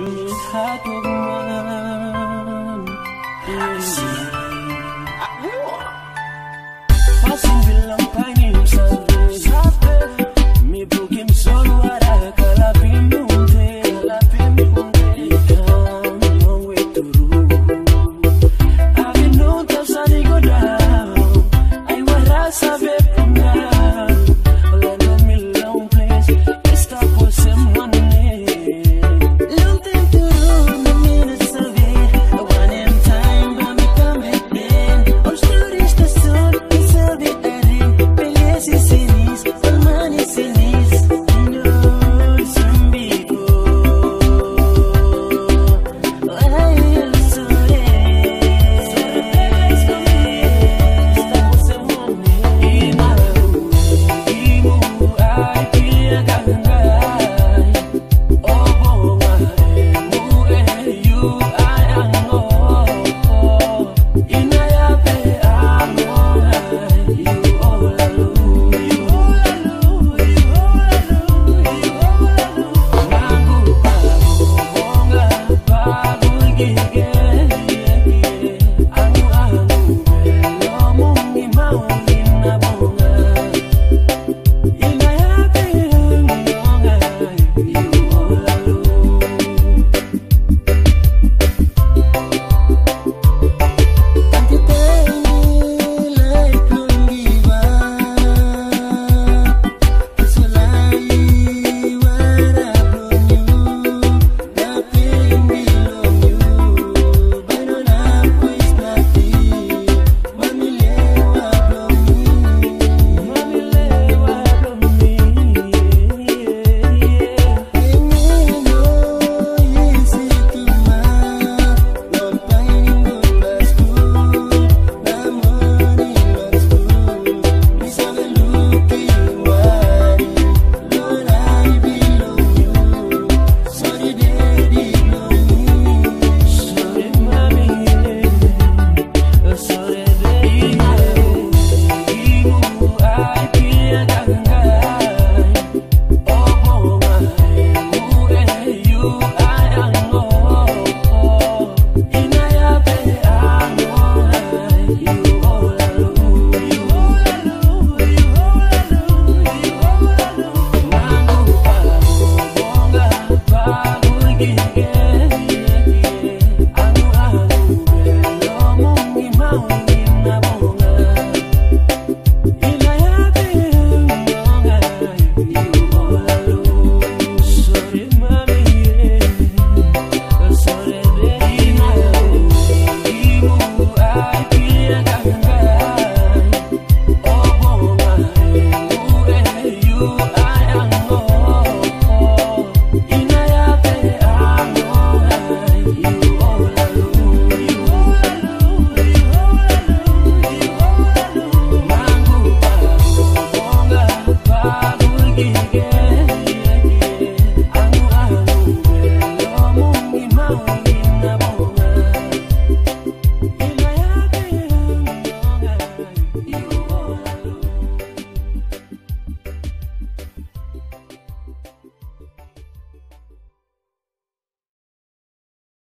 祝他多